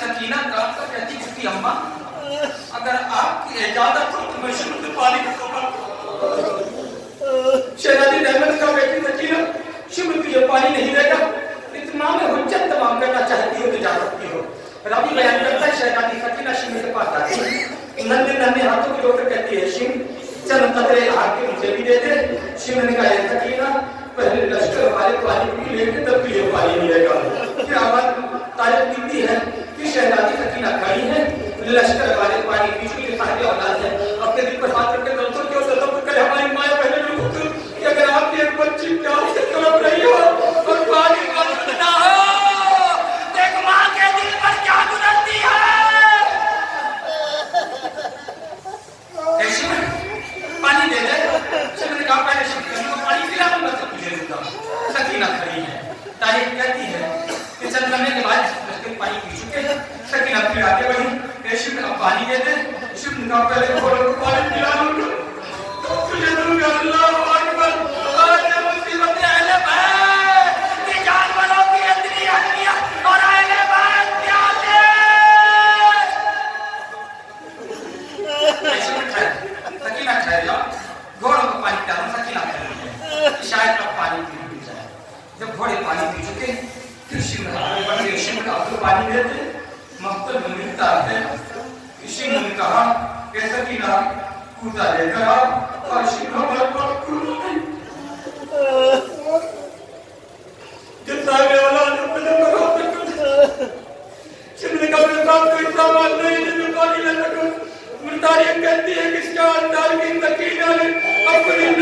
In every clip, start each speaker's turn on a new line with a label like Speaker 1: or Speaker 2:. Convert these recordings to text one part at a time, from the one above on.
Speaker 1: سکینہ کام کر کہتی اس کی اماں، اگر آپ کی اجازت ہو تو میں شروع سے پانی کا سوپا۔ شہزادی رحمت کا بیٹی سکینہ، شروع کی یہ پانی نہیں رہے گا اتنا میں حجت تمام کرنا چاہتی ہو تو جا سکتی ہو ربی بیان کرتا ہے، شہزادی سکینہ شروع سے پاس آتی ہے۔ نندے نندے ہاتھوں کی روکر کہتی ہے شم
Speaker 2: چند قطرے آگ کے مجھے بھی دے دے شمر نے کہا یہ سکینہ، پہلے لشکر والے پانی کی لے کے تب بھی یہ پانی نہیں ملے گا۔ کیا لشكل پانی دے دے صرف نکاح پہلے کھولوں کو پانی پلا لوں گا تجھے دوں گا اللہ پانی پی جب گھوڑے چکے، پھر پانی دیتے ملتا ہے۔ شنگ نے کہا کہ سکینہ کرتا لے کر آپ اور شنگ ہمارے پر کرو جتا ہے میں اولا نے اپنے پر آپ نے کرتا شنگ نے کہا میں صاحب کو اتنا بات نہیں جن میں پانی لے سکوں ملتاریہ کہتی ہے کہ اس کے آنٹال کی سکینہ نے
Speaker 3: اپنی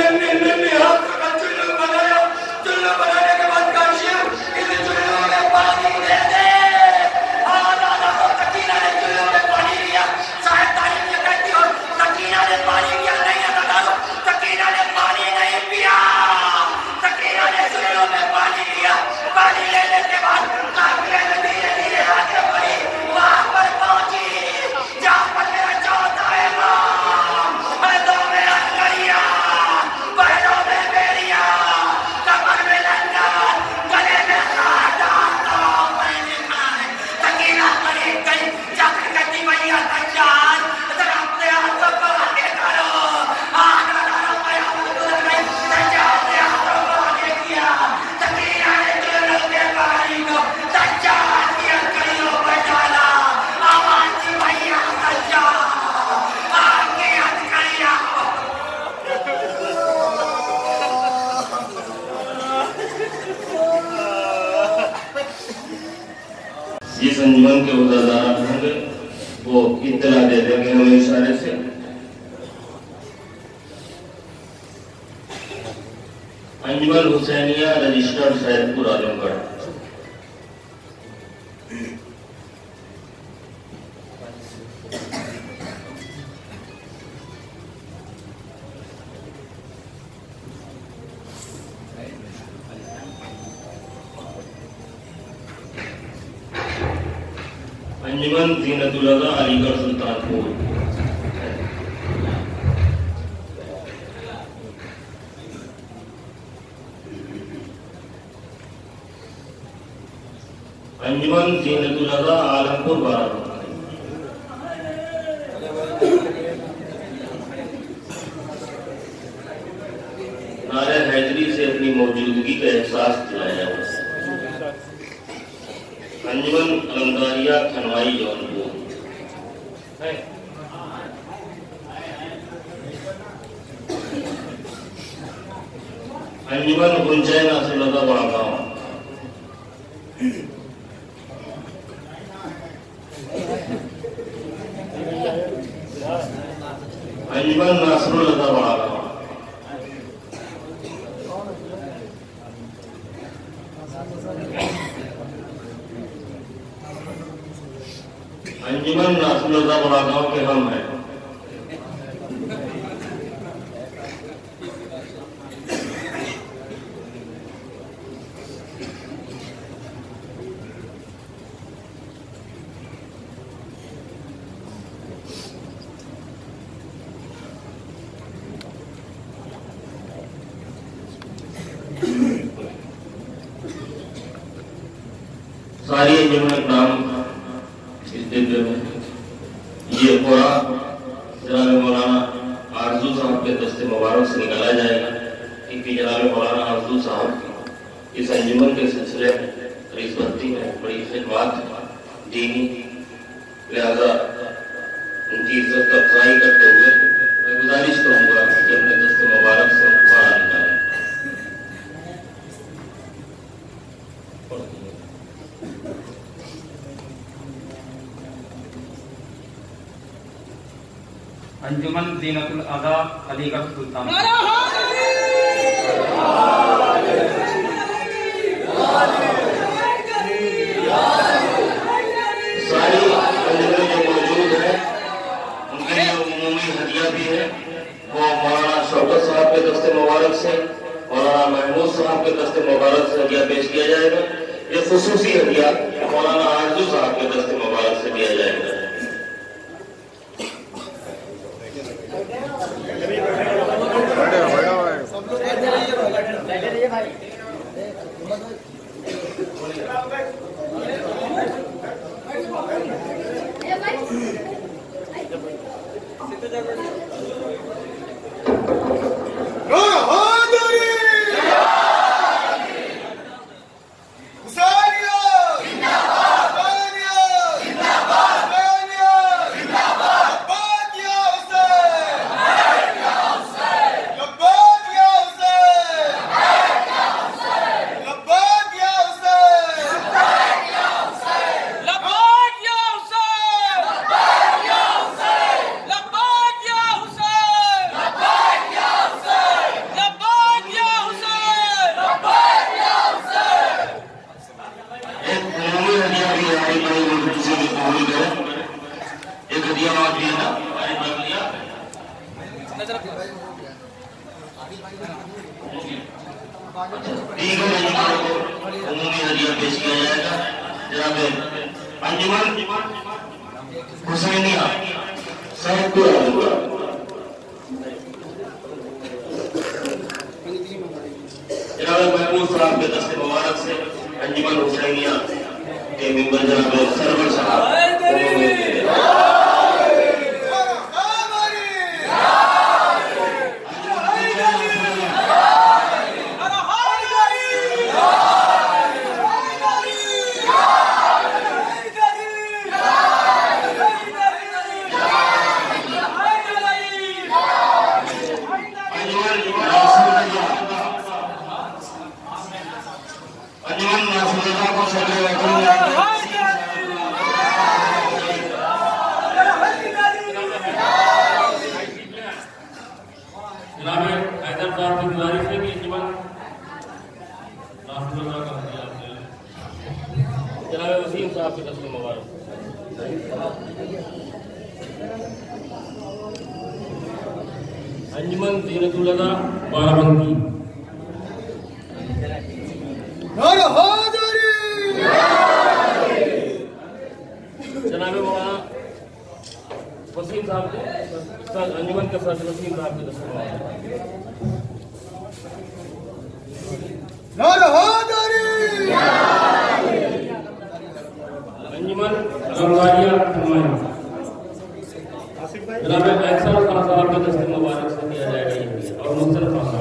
Speaker 3: جس کے عہدیدار ہوں گے، وہ اطلاع دے دیں گے ہمیں اشارے سے۔ انجمل حسینیہ رجسٹر سید پور عالم گڑھ انجمن زینت الرضا علی گڑھ سلطان پور انجمن زینت الرضا عالمپور بارہ۔ نعرہ حیدری سے اپنی موجودگی کا احساس دلایا۔ ہے انجمن علمداریہ کھنوائی جونپور انجمن گنجے ناصر اللہ بڑا گاؤں۔ انجمن ناصر اللہ بڑا گاؤں انجمن ناصر اللہ بڑا گاؤں کے ہم ہیں ساری انجمن نام اس دن میں یہ قرآن جناب مولانا آرزو صاحب کے دست مبارک سے نکالا جائے گا کیونکہ جناب مولانا آرزو صاحب کی اس انجمن کے سلسلے میں رئیس بھرتی میں، بڑی خدمات دینی، لہذا ان کی عزت افزائی کرتے ہوئے میں گزارش کروں
Speaker 4: انجمن زینت الادا علی گڑھ سلطان
Speaker 3: ساری انجمن جو موجود ہے ان کے لیے عمومی ہدیہ بھی ہے۔ وہ مولانا شوکت صاحب کے دست مبارک سے مولانا محمود صاحب کے دست مبارک سے ہدیہ پیش کیا جائے گا۔ یہ خصوصی ہدیہ مولانا آرزو صاحب کے دست مبارک سے دیا جائے گا۔
Speaker 1: میں کسی
Speaker 3: کو قبول کریں ایک ہدیہ بات بھی نا ٹھیک ہے میں عمومی ہدیہ پیش کیا جائے گا جناب انجمن حسینیہ صاحب کو آگے جناب محمود صاحب کے دست مبارک سے انجمن حسینیہ کے ممبر جناب سرور صاحب انجمن ناصر اللہ انجمن ناصر اللہ کو صدر وکیل
Speaker 5: جناب حیدر صاحب کی گزارش ہے کہ انجمن رحمۃ اللہ کا ہدیہ آپ لے لیں
Speaker 3: جناب وسیم صاحب کے دست مبارک
Speaker 5: انجمن زینت الدا بارہ بنکی جناب مولانا وسیم صاحب کے انجمن کے ساتھ وسیم صاحب کے دست مبارک انجمن جناب احسان خان صاحب کے دست مبارک سے دیا جائے گا اور مختلف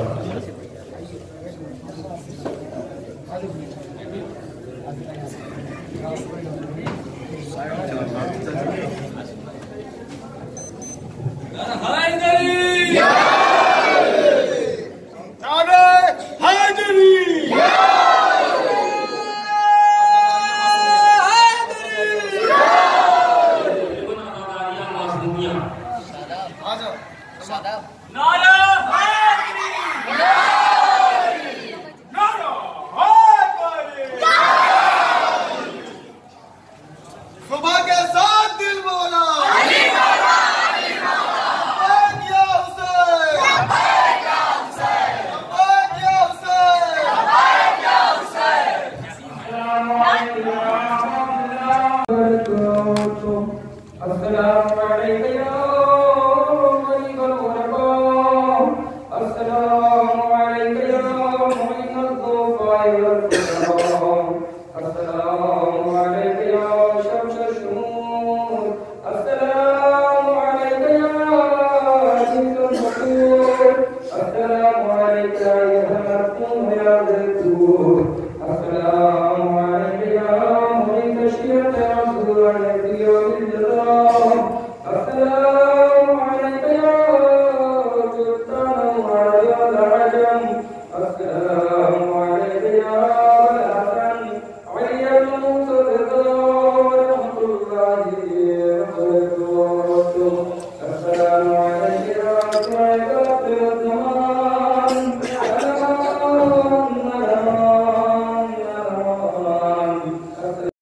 Speaker 5: السلام عليك يا
Speaker 2: يضل رب